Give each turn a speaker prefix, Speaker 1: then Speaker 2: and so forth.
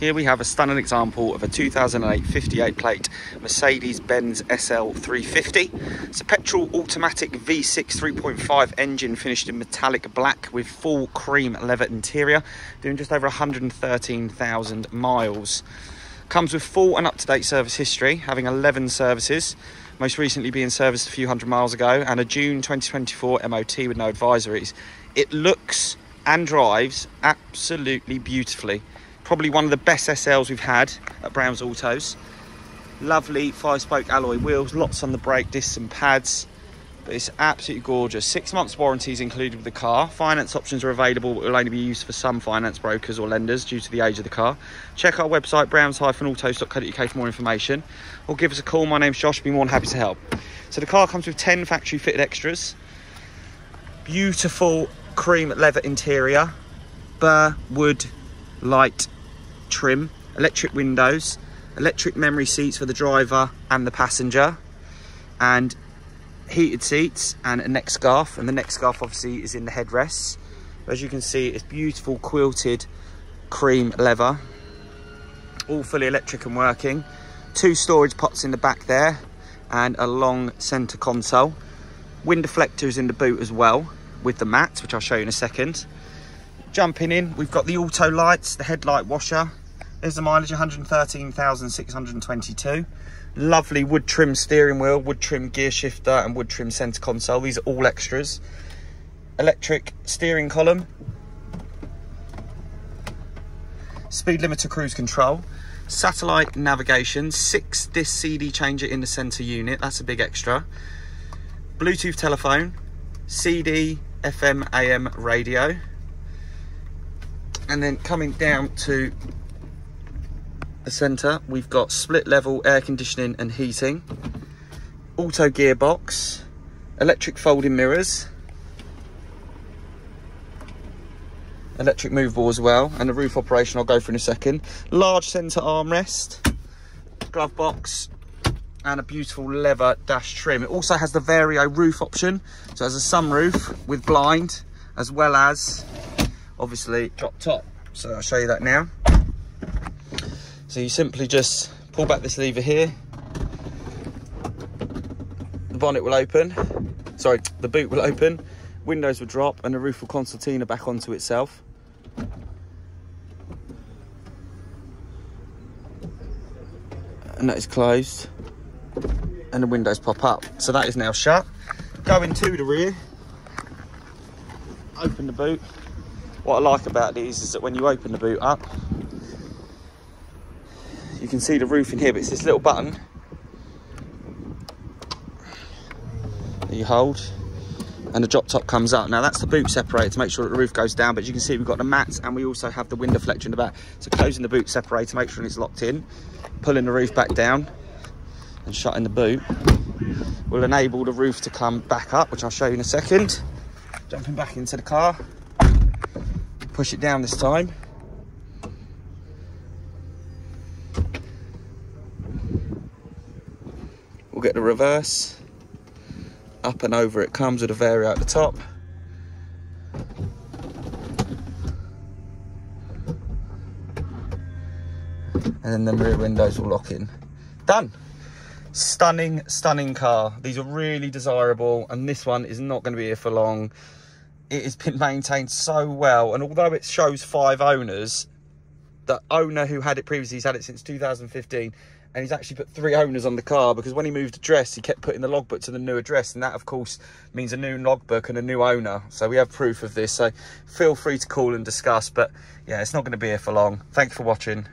Speaker 1: Here we have a stunning example of a 2008 58 plate Mercedes-Benz SL 350. It's a petrol automatic V6 3.5 engine finished in metallic black with full cream leather interior, doing just over 113,000 miles. Comes with full and up-to-date service history, having 11 services, most recently being serviced a few hundred miles ago, and a June 2024 MOT with no advisories. It looks and drives absolutely beautifully. Probably one of the best SLs we've had at Brown's Autos. Lovely five spoke alloy wheels, lots on the brake discs and pads. But it's absolutely gorgeous. Six months warranties included with the car. Finance options are available, but will only be used for some finance brokers or lenders due to the age of the car. Check our website, browns-autos.co.uk for more information. Or give us a call. My name's Josh. Be more than happy to help. So the car comes with 10 factory fitted extras. Beautiful cream leather interior. Burr wood light trim, electric windows, electric memory seats for the driver and the passenger, and heated seats and a neck scarf. And the neck scarf obviously is in the headrests. As you can see, it's beautiful quilted cream leather, all fully electric and working. Two storage pots in the back there and a long center console. Wind deflectors in the boot as well with the mats, which I'll show you in a second. Jumping in, we've got the auto lights, the headlight washer, there's the mileage, 113,622. Lovely wood trim steering wheel, wood trim gear shifter and wood trim centre console. These are all extras. Electric steering column. Speed limiter cruise control. Satellite navigation, six disc CD changer in the centre unit. That's a big extra. Bluetooth telephone, CD, FM, AM radio. And then coming down to the centre, we've got split level air conditioning and heating, auto gearbox, electric folding mirrors, electric movable as well, and the roof operation I'll go for in a second. Large centre armrest, glove box, and a beautiful leather dash trim. It also has the Vario roof option, so it has a sunroof with blind, as well as, obviously, drop top. So I'll show you that now. So you simply just pull back this lever here. The bonnet will open. Sorry, the boot will open. Windows will drop and the roof will concertina back onto itself. And that is closed. And the windows pop up. So that is now shut. Going to the rear. Open the boot. What I like about these is that when you open the boot up, you can see the roof in here, but it's this little button that you hold and the drop top comes up. Now that's the boot separator to make sure that the roof goes down, but you can see we've got the mats and we also have the wind deflector in the back. So closing the boot separator, make sure it's locked in, pulling the roof back down and shutting the boot will enable the roof to come back up, which I'll show you in a second. Jumping back into the car, push it down this time the reverse. Up and over it comes with a Vario at the top. And then the rear windows will lock in. Done. Stunning, stunning car. These are really desirable and this one is not going to be here for long. It has been maintained so well and although it shows five owners, the owner who had it previously, has had it since 2015, and he's actually put three owners on the car because when he moved address he kept putting the logbook to the new address and that of course means a new logbook and a new owner. So we have proof of this. So feel free to call and discuss but yeah it's not going to be here for long. Thank you for watching